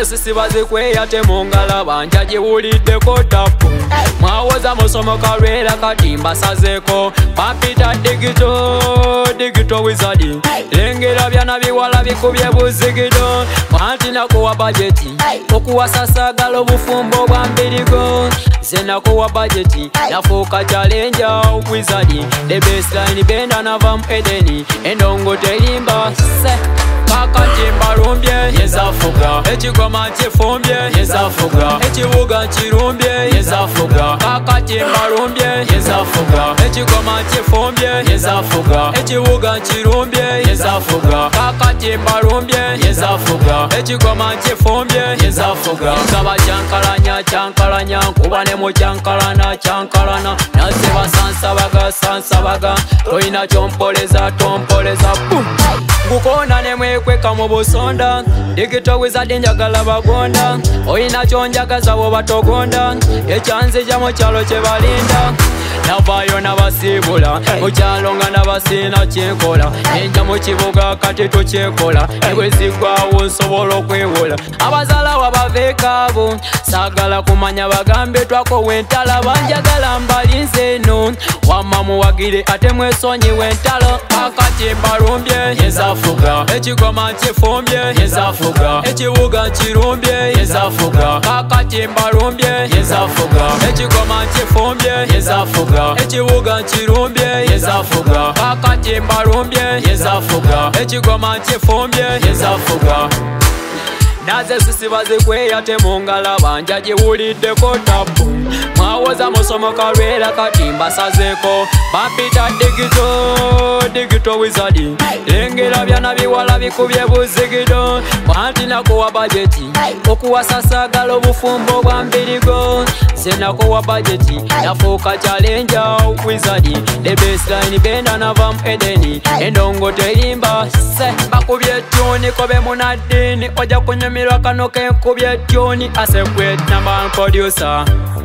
naze sisibazikweya temungala banja giwuliddeko tapu mwawoza musomoka lwera kati mbasazeeko papita digito digito wizadi lengera byana biwala bikubye buzigido. Mwantinakuwa bajeti okuwasasagala obufumbo bwa mbirigo. Zenakuwa bajeti nafuuka kyalenja wizadi the baseline benda navamu edeni endongo terimba. Se kakati mbalumbye yezafuga. ekigoma kifumbye yezafuga. ekibuga kirumbye yezafuga. kakati mbalumbye yezafuga. ekigoma kifumbye yezafuga. ekibuga kirumbye yezafuga. kakati mbalumbye yezafuga. ekigoma kifumbye yezafuga. Nsaba kyankalanya kyankalanya nkuba ne mu kyankalana kyankalana. Nasiba sansabaga. Sansabaga tolina kyompoleza tompoleza bum ngukonda nemwekweka mu busonda. Digito wizadi njagala bagonda. Olina kyonjagaza bwoba togonda ekyanzija mu kyalo kye balinda. Navayo nabasiibula mukyalo nga nabasiina kyenkola nenja mu kibuga kati tukyekola. Nebwezigwawo nsobola okwewola abazaalawo baveekaabo saagala kumanya bagambe twakowa entala banjagala wamma muwagire ate mwesonyiwe entalo. Akati mbalumbye yezafuga ekigoma kifumbye yezafuga ekibuga kirumbye yezafuga kakati mbalumbye yezafuga ekigoma kifumbye yezafuga ekibuga kirumbye yezafuga kakati mbalumbye yezafuga ekigoma kifumbye yezafuga naze sisibazikweya temungala banja giwuliddeko tapu mwawoza musomoka lwera kati mbasazeeko bapita digito digito wizadi. Lengera byana biwala bikubye buzigido. Mwantinakuwa bajeti okuwasasagala obufumbo bwa mbirigo. Zenakuwa bajeti nafuuka kyalenja wizadi. Baseline benda navamu edeni endongo terimba. Se bakubye tuni kobe munaddini oja kunyumirwa kano kenkubye tuni asekwet number producer